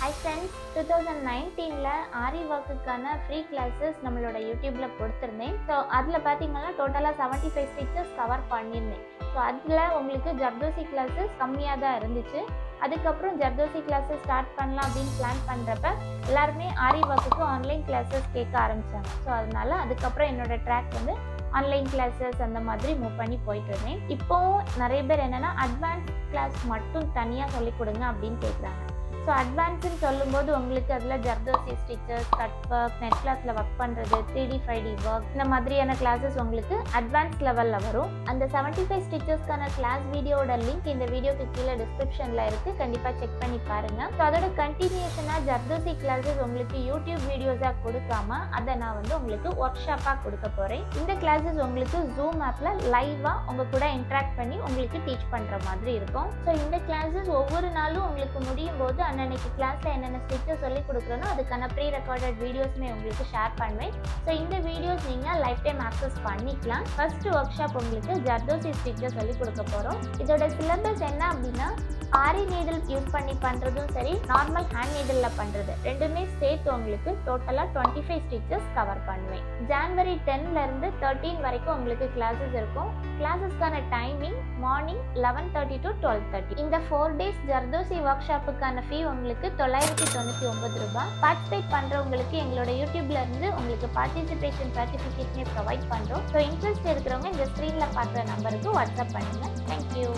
Hi friends two thousand நைன்டீனில் ஆரி ஒர்க்குக்கான free classes நம்மளோட யூடியூப்பில் கொடுத்துருந்தேன். ஸோ அதில் பார்த்தீங்கன்னா டோட்டலாக செவன்ட்டி ஃபைவ் ஸ்டிச்சஸ் கவர் பண்ணியிருந்தேன். ஸோ அதில் உங்களுக்கு ஜர்தோசி கிளாஸஸ் கம்மியாக தான் இருந்துச்சு. அதுக்கப்புறம் ஜர்தோசி கிளாஸஸ் ஸ்டார்ட் பண்ணலாம் அப்படின்னு பிளான் பண்ணுறப்ப எல்லாருமே ஆரி ஒர்க்குக்கு ஆன்லைன் கிளாஸஸ் கேட்க ஆரம்பித்தாங்க ஸோ அதனால அதுக்கப்புறம் என்னோட ட்ராக் வந்து ஆன்லைன் கிளாஸஸ் அந்த மாதிரி மூவ் பண்ணி போயிட்டு இருந்தேன் இப்போவும் நிறைய பேர் என்னென்னா அட்வான்ஸ் கிளாஸ் மட்டும் தனியாக சொல்லிக் கொடுங்க அப்படின்னு கேட்குறாங்க ஸோ அட்வான்ஸுன்னு சொல்லும்போது உங்களுக்கு அதில் zardozi stitches cut work net கிளாஸில் ஒர்க் பண்ணுறது three D five D work இந்த மாதிரியான கிளாஸஸ் உங்களுக்கு அட்வான்ஸ் லெவலில் வரும். அந்த செவன்ட்டி ஃபைவ் ஸ்டிச்சஸ்க்கான கிளாஸ் வீடியோட லிங்க் இந்த வீடியோக்கு கீழே டிஸ்கிரிப்ஷனில் இருக்குது கண்டிப்பாக செக் பண்ணி பாருங்கள் ஸோ அதோட கண்டினியூஷனாக ஜர்தோசி கிளாஸஸ் உங்களுக்கு யூடியூப் வீடியோஸாக கொடுக்காம அதை நான் வந்து உங்களுக்கு ஒர்க் ஷாப்பாக கொடுக்க போகிறேன் இந்த கிளாஸஸ் உங்களுக்கு ஜூம் ஆப்பில் லைவாக உங்கள் கூட இன்ட்ராக்ட் பண்ணி உங்களுக்கு டீச் பண்ணுற மாதிரி இருக்கும். ஸோ இந்த கிளாஸஸ் ஒவ்வொரு நாளும் உங்களுக்கு முடியும் போது அன்னன்னைக்கு கிளாஸில் என்னென்ன ஸ்டிச்சஸ் சொல்லி கொடுக்குறனோ அதுக்கான ப்ரீ ரெக்கார்டட் வீடியோஸுமே உங்களுக்கு ஷேர் பண்ணுவேன். ஸோ இந்த வீடியோஸ் நீங்கள் லைஃப் டைம் ஆக்சஸ் பண்ணிக்கலாம். ஃபர்ஸ்ட் ஒர்க் ஷாப் உங்களுக்கு ஜர்தோசி ஸ்டிச்சஸ் சொல்லி கொடுக்க போகிறோம் இதோட சிலபஸ் என்ன அப்படின்னா ஆரி நீடில் யூஸ் பண்ணி பண்ணுறதும் சரி நார்மல் ஹேண்ட் நீடிலில் பண்ணுறது ரெண்டுமே சேர்த்து உங்களுக்கு டோட்டலாக டுவெண்ட்டி ஃபைவ் ஸ்டிச்சஸ் கவர் பண்ணுவேன். ஜான்வரி டென்லேருந்து தேர்ட்டீன் வரைக்கும் உங்களுக்கு கிளாஸஸ் இருக்கும். கிளாஸஸ்க்கான timing morning eleven thirty to twelve thirty இந்த ஃபோர் டேஸ் ஜர்தோசி ஒர்க் ஷாப்புக்கான ஃபீ உங்களுக்கு தொள்ளாயிரத்தி தொண்ணூற்றி ஒன்பது ரூபாய். பார்ட்டிசிபேட் பண்ணுறவங்களுக்கு எங்களோட யூடியூப்ல இருந்து உங்களுக்கு பார்ட்டிசிபேஷன் சர்டிஃபிகேட்னே ப்ரொவைட் பண்ணுறோம் ஸோ இன்ட்ரெஸ்ட் இருக்கிறவங்க இந்த ஸ்க்ரீனில் பார்க்குற நம்பருக்கு வாட்ஸ்அப் பண்ணுங்கள் தேங்க்யூ